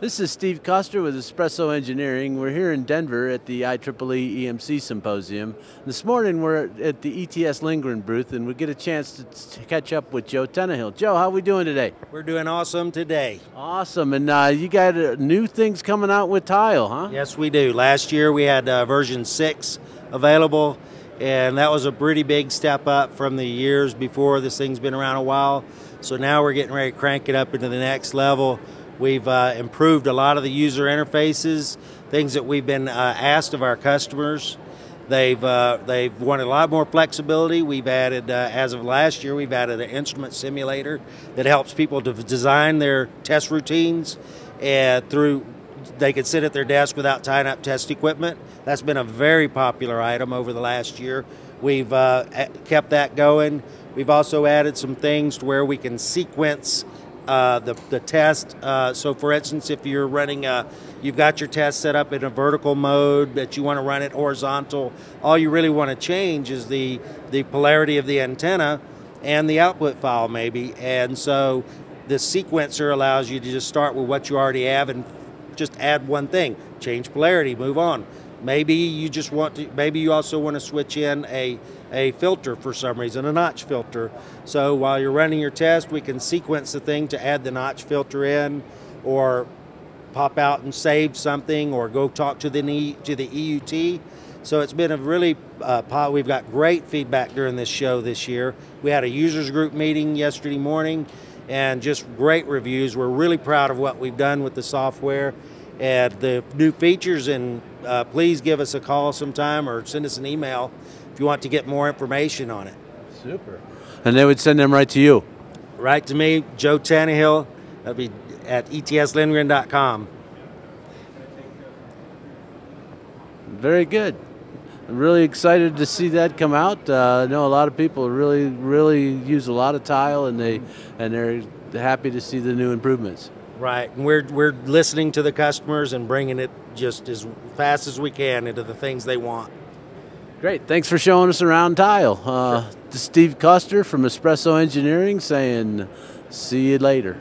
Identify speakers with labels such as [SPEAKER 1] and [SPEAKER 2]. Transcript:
[SPEAKER 1] This is Steve Coster with Espresso Engineering. We're here in Denver at the IEEE EMC Symposium. This morning we're at the ETS Lindgren booth and we get a chance to catch up with Joe Tannehill. Joe, how are we doing today?
[SPEAKER 2] We're doing awesome today.
[SPEAKER 1] Awesome, and uh, you got uh, new things coming out with Tile, huh?
[SPEAKER 2] Yes, we do. Last year we had uh, version 6 available and that was a pretty big step up from the years before. This thing's been around a while. So now we're getting ready to crank it up into the next level We've uh, improved a lot of the user interfaces, things that we've been uh, asked of our customers. They've uh, they've wanted a lot more flexibility. We've added, uh, as of last year, we've added an instrument simulator that helps people to design their test routines and through they could sit at their desk without tying up test equipment. That's been a very popular item over the last year. We've uh, kept that going. We've also added some things to where we can sequence uh, the, the test. Uh, so, for instance, if you're running a, you've got your test set up in a vertical mode, but you want to run it horizontal, all you really want to change is the, the polarity of the antenna and the output file, maybe. And so, the sequencer allows you to just start with what you already have and just add one thing change polarity, move on. Maybe you just want to, maybe you also want to switch in a, a filter for some reason, a notch filter. So while you're running your test, we can sequence the thing to add the notch filter in or pop out and save something or go talk to the, to the EUT. So it's been a really, uh, we've got great feedback during this show this year. We had a users group meeting yesterday morning and just great reviews. We're really proud of what we've done with the software and the new features. And uh, please give us a call sometime or send us an email if you want to get more information on it.
[SPEAKER 1] Super. And they would send them right to you?
[SPEAKER 2] Right to me, Joe Tannehill. That'd be at etslindgren.com.
[SPEAKER 1] Very good. I'm really excited to see that come out. Uh, I know a lot of people really, really use a lot of tile, and they and they're happy to see the new improvements.
[SPEAKER 2] Right. And we're, we're listening to the customers and bringing it just as fast as we can into the things they want.
[SPEAKER 1] Great. Thanks for showing us around Tile. Uh, sure. Steve Custer from Espresso Engineering saying, see you later.